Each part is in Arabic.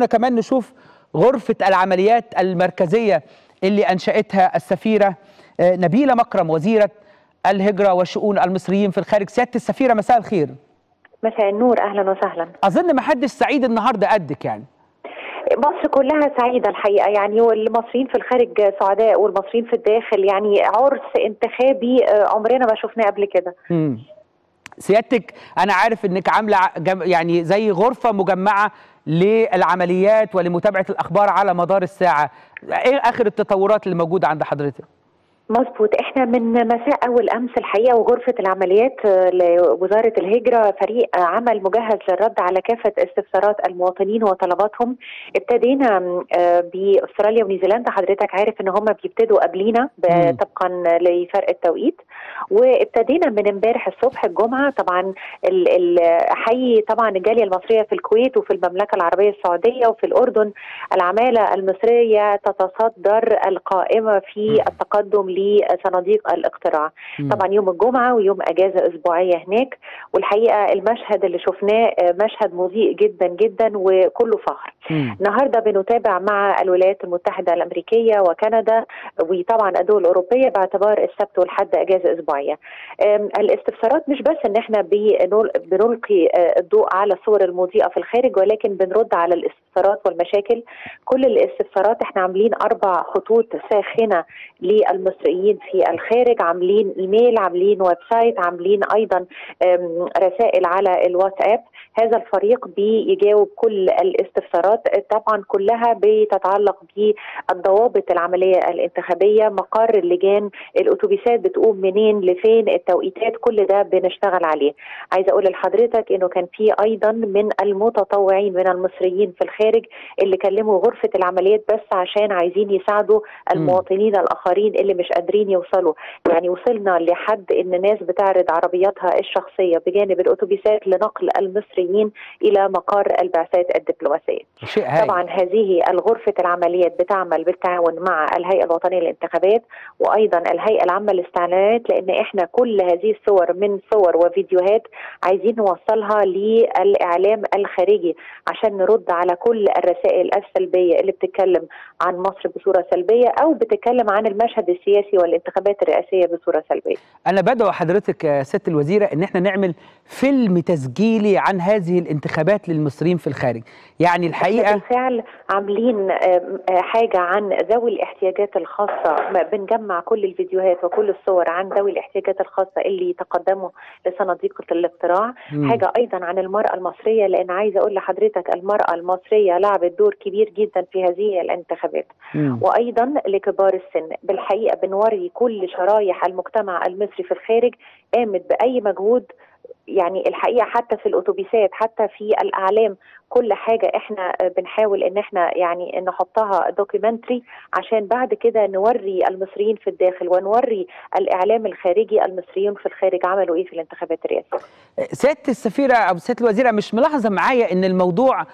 شرفنا كمان نشوف غرفة العمليات المركزية اللي أنشأتها السفيرة نبيلة مكرم وزيرة الهجرة والشؤون المصريين في الخارج. سيادة السفيرة مساء الخير. مساء النور أهلا وسهلا. أظن ما حدش سعيد النهاردة قدك يعني. مصر كلها سعيدة الحقيقة يعني والمصريين في الخارج سعداء والمصريين في الداخل يعني عرس انتخابي عمرنا ما شفناه قبل كده. سيادتك أنا عارف إنك عاملة يعني زي غرفة مجمعة للعمليات ولمتابعة الأخبار على مدار الساعة إيه آخر التطورات اللي موجودة عند حضرتك؟ مظبوط. إحنا من مساء أول أمس الحقيقة وغرفة العمليات لوزارة الهجرة فريق عمل مجهز للرد على كافة استفسارات المواطنين وطلباتهم. ابتدينا بأستراليا ونيوزيلندا حضرتك عارف إن هم بيبتدوا قبلينا طبقا لفرق التوقيت. وابتدينا من امبارح الصبح الجمعة. طبعا حي طبعا الجالية المصرية في الكويت وفي المملكة العربية السعودية وفي الأردن. العمالة المصرية تتصدر القائمة في التقدم لصناديق الاقتراع. مم. طبعا يوم الجمعة ويوم أجازة أسبوعية هناك والحقيقة المشهد اللي شفناه مشهد مضيء جدا جدا وكله فخر. النهارده بنتابع مع الولايات المتحدة الأمريكية وكندا وطبعا الدول الأوروبية باعتبار السبت والحد أجازة أسبوعية. الاستفسارات مش بس إن إحنا بنلقي الضوء على الصور المضيئة في الخارج ولكن بنرد على الاستفسارات والمشاكل. كل الاستفسارات إحنا عاملين أربع خطوط ساخنة للمصريين. في الخارج عاملين إيميل عاملين website عاملين أيضا رسائل على الواتساب. هذا الفريق بيجاوب كل الاستفسارات طبعا كلها بتتعلق بالضوابط العملية الانتخابية مقر اللجان الأتوبيسات بتقوم منين لفين التوقيتات كل ده بنشتغل عليه. عايزه أقول لحضرتك إنه كان في أيضا من المتطوعين من المصريين في الخارج اللي كلموا غرفة العمليات بس عشان عايزين يساعدوا المواطنين الآخرين اللي مش قادرين يوصلوا يعني وصلنا لحد إن ناس بتعرض عربياتها الشخصية بجانب الاتوبيسات لنقل المصريين إلى مقر البعثات الدبلوماسية. طبعا هذه الغرفة العمليات بتعمل بالتعاون مع الهيئة الوطنية للانتخابات وأيضا الهيئة العامة للاستعلانات لأن إحنا كل هذه الصور من صور وفيديوهات عايزين نوصلها للإعلام الخارجي عشان نرد على كل الرسائل السلبية اللي بتتكلم عن مصر بصورة سلبية أو بتتكلم عن المشهد السياسي والانتخابات الرئاسية بصورة سلبية. أنا بدعو حضرتك سياده الوزيرة إن إحنا نعمل فيلم تسجيلي عن هذه الانتخابات للمصريين في الخارج، يعني الحقيقة بالفعل عاملين حاجة عن ذوي الاحتياجات الخاصة بنجمع كل الفيديوهات وكل الصور عن ذوي الاحتياجات الخاصة اللي تقدموا لصناديق الاقتراع،. حاجة أيضا عن المرأة المصرية لأن عايزة أقول لحضرتك المرأة المصرية لعبت دور كبير جدا في هذه الانتخابات. وأيضا لكبار السن بالحقيقة بنوري كل شرايح المجتمع المصري في الخارج قامت بأي مجهود يعني الحقيقة حتى في الأتوبيسات حتى في الإعلام كل حاجة إحنا بنحاول إن إحنا يعني نحطها دوكيومنتري عشان بعد كده نوري المصريين في الداخل ونوري الإعلام الخارجي المصريين في الخارج عملوا إيه في الانتخابات الرئاسية. سيادة السفيرة أو سيادة الوزيرة مش ملاحظة معايا إن الموضوع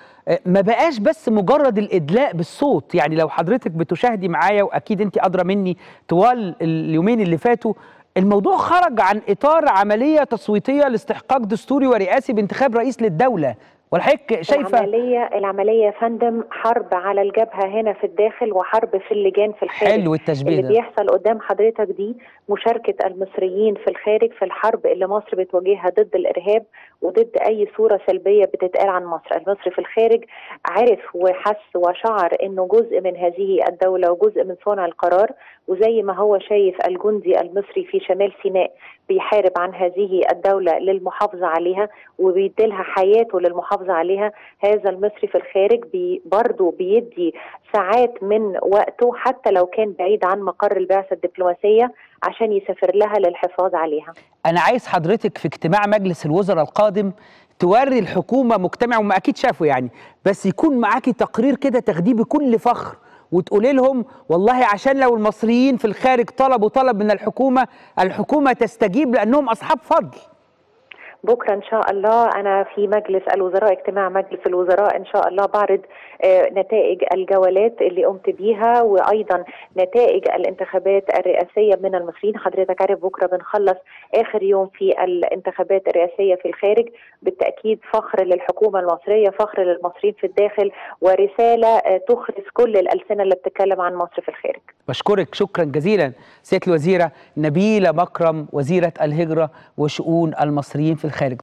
ما بقاش بس مجرد الإدلاء بالصوت يعني لو حضرتك بتشاهدي معايا وأكيد انت أدرى مني طوال اليومين اللي فاتوا الموضوع خرج عن إطار عملية تصويتية لاستحقاق دستوري ورئاسي بانتخاب رئيس للدولة. والحضرتك شايفة العملية العملية يا فندم حرب على الجبهة هنا في الداخل وحرب في اللجان في الخارج. حلو التشبيه اللي بيحصل قدام حضرتك دي مشاركة المصريين في الخارج في الحرب اللي مصر بتواجهها ضد الإرهاب وضد أي صورة سلبية بتتقال عن مصر، المصري في الخارج عرف وحس وشعر إنه جزء من هذه الدولة وجزء من صنع القرار وزي ما هو شايف الجندي المصري في شمال سيناء بيحارب عن هذه الدولة للمحافظة عليها وبيديلها حياته للمحافظة عليها، هذا المصري في الخارج بي برضه بيدي ساعات من وقته حتى لو كان بعيد عن مقر البعثة الدبلوماسية عشان يسافر لها للحفاظ عليها. أنا عايز حضرتك في اجتماع مجلس الوزراء القادم توري الحكومة مجتمع وما أكيد شافوا يعني بس يكون معاكي تقرير كده تاخديه بكل فخر وتقولي لهم والله عشان لو المصريين في الخارج طلبوا طلب من الحكومة الحكومة تستجيب لأنهم أصحاب فضل بكرة إن شاء الله. أنا في مجلس الوزراء اجتماع مجلس الوزراء إن شاء الله بعرض آه، نتائج الجولات اللي قمت بيها وأيضا نتائج الانتخابات الرئاسية من المصريين. حضرتك عارف بكرة بنخلص آخر يوم في الانتخابات الرئاسية في الخارج. بالتأكيد فخر للحكومة المصرية فخر للمصريين في الداخل ورسالة آه، تخرس كل الألسنة اللي بتتكلم عن مصر في الخارج. بشكرك. شكرا جزيلا سيادة الوزيرة نبيلة مكرم وزيرة الهجرة وشؤون المصريين في الخارج. خالد